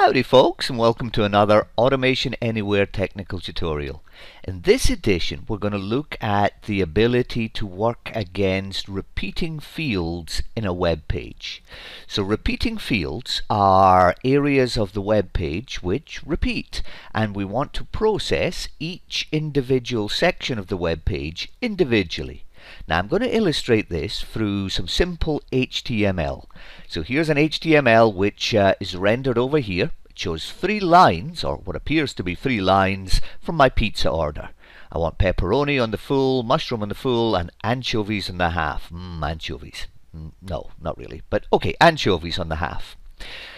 Howdy folks and welcome to another Automation Anywhere technical tutorial. In this edition we're going to look at the ability to work against repeating fields in a web page. So repeating fields are areas of the web page which repeat and we want to process each individual section of the web page individually. Now I'm going to illustrate this through some simple HTML. So here's an HTML which uh, is rendered over here. It shows three lines, or what appears to be three lines, from my pizza order. I want pepperoni on the full, mushroom on the full, and anchovies on the half. Mmm, anchovies. Mm, no, not really. But okay, anchovies on the half.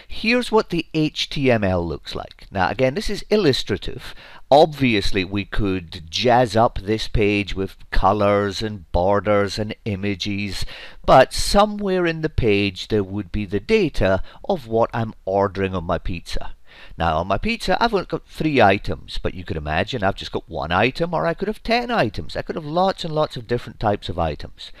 Here's what the HTML looks like. Now again, this is illustrative. Obviously, we could jazz up this page with colors and borders and images, but somewhere in the page there would be the data of what I'm ordering on my pizza. Now on my pizza I've only got three items, but you could imagine I've just got one item or I could have ten items. I could have lots and lots of different types of items.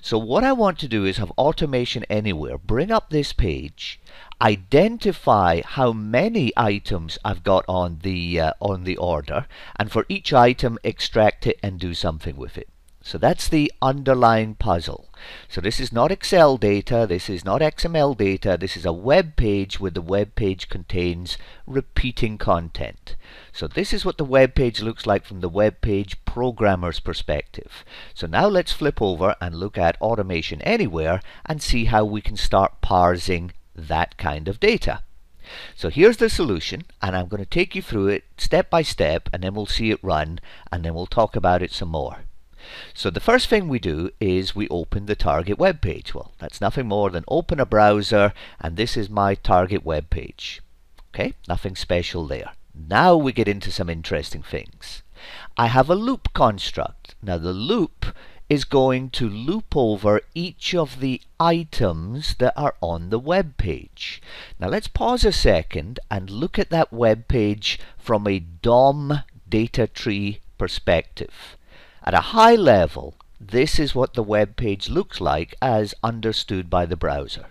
So what I want to do is have automation anywhere, bring up this page, identify how many items I've got on the uh, on the order and for each item extract it and do something with it. So that's the underlying puzzle. So this is not Excel data, this is not XML data, this is a web page where the web page contains repeating content. So this is what the web page looks like from the web page programmer's perspective. So now let's flip over and look at Automation Anywhere and see how we can start parsing that kind of data. So here's the solution and I'm going to take you through it step by step and then we'll see it run and then we'll talk about it some more. So the first thing we do is we open the target web page. Well, that's nothing more than open a browser and this is my target web page. Okay, nothing special there. Now we get into some interesting things. I have a loop construct. Now the loop is going to loop over each of the items that are on the web page. Now let's pause a second and look at that web page from a DOM data tree perspective. At a high level, this is what the web page looks like as understood by the browser.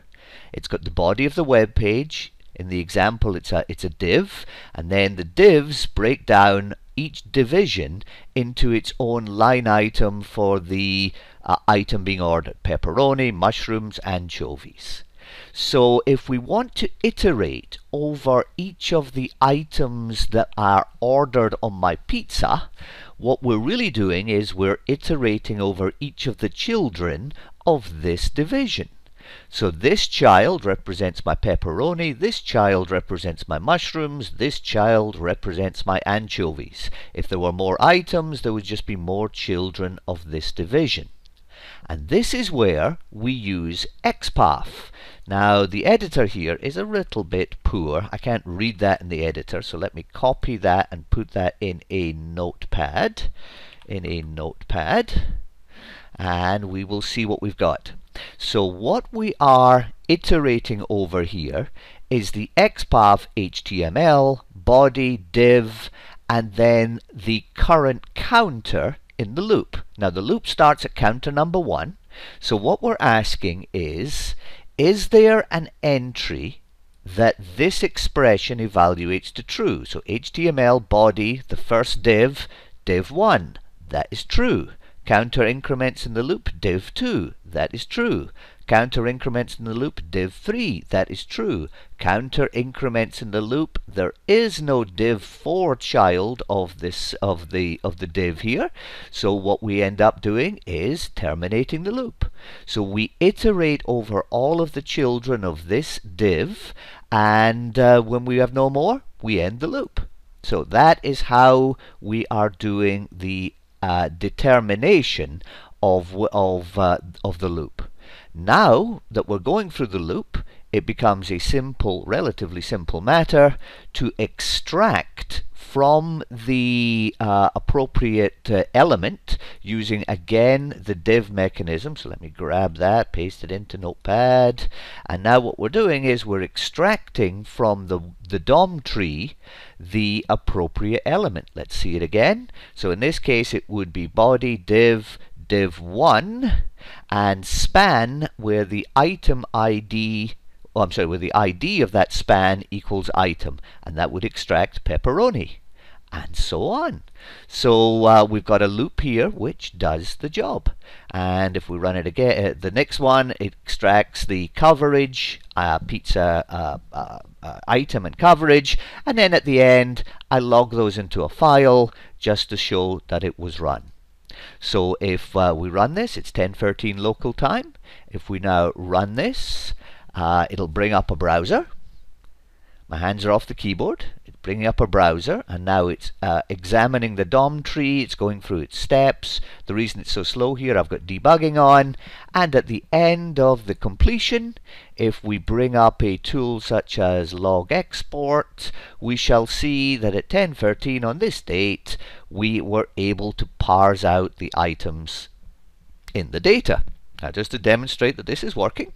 It's got the body of the web page. In the example, it's a, it's a div, and then the divs break down each division into its own line item for the uh, item being ordered pepperoni, mushrooms, anchovies. So if we want to iterate over each of the items that are ordered on my pizza, what we're really doing is we're iterating over each of the children of this division. So this child represents my pepperoni, this child represents my mushrooms, this child represents my anchovies. If there were more items, there would just be more children of this division. And this is where we use XPath. Now the editor here is a little bit poor. I can't read that in the editor, so let me copy that and put that in a notepad. In a notepad. And we will see what we've got. So what we are iterating over here is the XPath HTML, body, div, and then the current counter in the loop. Now the loop starts at counter number one. So what we're asking is, is there an entry that this expression evaluates to true? So HTML body, the first div, div 1, that is true. Counter increments in the loop, div 2, that is true. Counter increments in the loop, div 3, that is true. Counter increments in the loop, there is no div 4 child of this of the of the div here. So what we end up doing is terminating the loop. So we iterate over all of the children of this div and uh, when we have no more, we end the loop. So that is how we are doing the uh, determination of, of, uh, of the loop. Now that we're going through the loop, it becomes a simple, relatively simple matter to extract from the uh, appropriate uh, element using again the div mechanism. So let me grab that, paste it into Notepad. And now what we're doing is we're extracting from the, the DOM tree the appropriate element. Let's see it again. So in this case it would be body div div1 and span where the item ID oh, I'm sorry, where the ID of that span equals item, and that would extract pepperoni, and so on. So uh, we've got a loop here which does the job. And if we run it again, uh, the next one, it extracts the coverage, uh, pizza uh, uh, uh, item and coverage, and then at the end, I log those into a file just to show that it was run. So if we run this, it's 1013 local time. If we now run this, it'll bring up a browser. My hands are off the keyboard It's bringing up a browser and now it's uh, examining the DOM tree, it's going through its steps. The reason it's so slow here, I've got debugging on. And at the end of the completion, if we bring up a tool such as log export, we shall see that at 10.13 on this date, we were able to parse out the items in the data. Now just to demonstrate that this is working,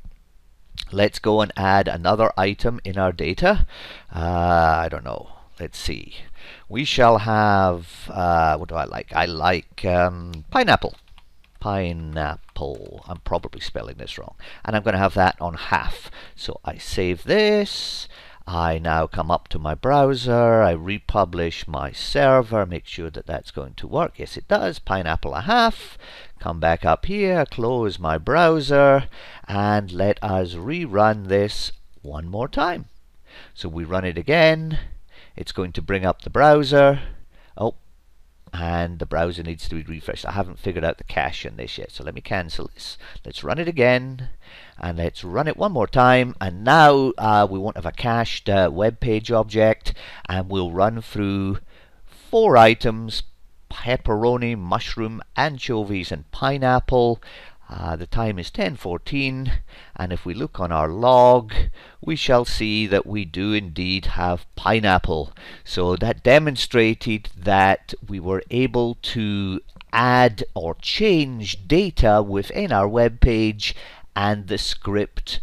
let's go and add another item in our data. Uh, I don't know let's see. We shall have, uh, what do I like? I like um, pineapple. Pineapple. I'm probably spelling this wrong. And I'm going to have that on half. So I save this. I now come up to my browser, I republish my server, make sure that that's going to work. Yes, it does. Pineapple a half. Come back up here, close my browser, and let us rerun this one more time. So we run it again. It's going to bring up the browser. Oh, and the browser needs to be refreshed. I haven't figured out the cache in this yet, so let me cancel this. Let's run it again, and let's run it one more time. And now uh, we won't have a cached uh, web page object, and we'll run through four items, pepperoni, mushroom, anchovies, and pineapple. Uh, the time is 10.14 and if we look on our log we shall see that we do indeed have pineapple. So that demonstrated that we were able to add or change data within our web page and the script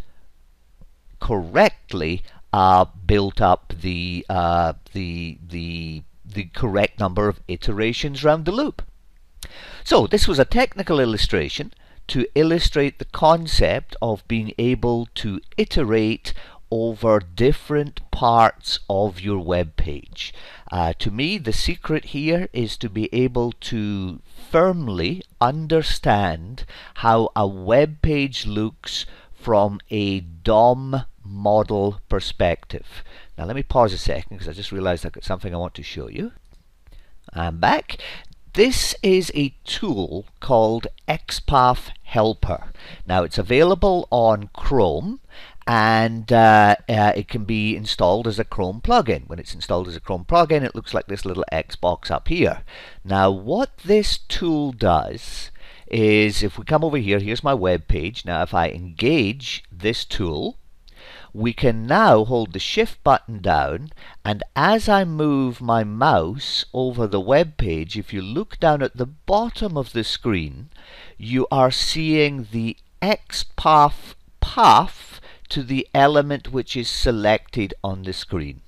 correctly uh, built up the, uh, the, the, the correct number of iterations around the loop. So this was a technical illustration to illustrate the concept of being able to iterate over different parts of your web page. Uh, to me, the secret here is to be able to firmly understand how a web page looks from a DOM model perspective. Now let me pause a second because I just realized I've got something I want to show you. I'm back. This is a tool called XPath Helper. Now it's available on Chrome and uh, uh, it can be installed as a Chrome plugin. When it's installed as a Chrome plugin it looks like this little X box up here. Now what this tool does is if we come over here, here's my web page. Now if I engage this tool we can now hold the shift button down and as I move my mouse over the web page if you look down at the bottom of the screen you are seeing the XPath path to the element which is selected on the screen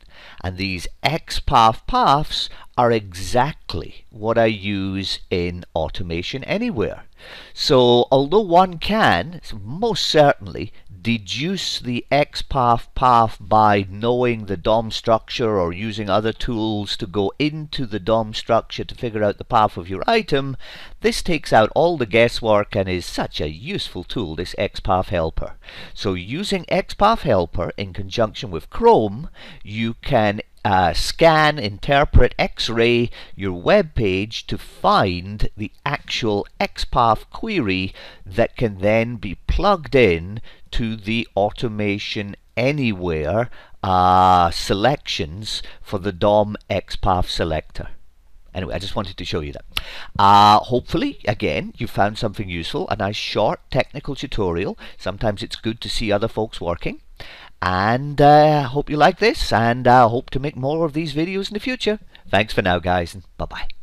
and these XPath paths are exactly what I use in Automation Anywhere. So although one can, most certainly, deduce the XPath path by knowing the DOM structure or using other tools to go into the DOM structure to figure out the path of your item, this takes out all the guesswork and is such a useful tool, this XPath helper. So using XPath helper in conjunction with Chrome, you can uh, scan, interpret, x-ray your web page to find the actual XPath query that can then be plugged in to the automation anywhere uh, selections for the DOM XPath selector. Anyway, I just wanted to show you that. Uh, hopefully, again, you found something useful, a nice short technical tutorial. Sometimes it's good to see other folks working. And I uh, hope you like this, and I uh, hope to make more of these videos in the future. Thanks for now, guys, and bye-bye.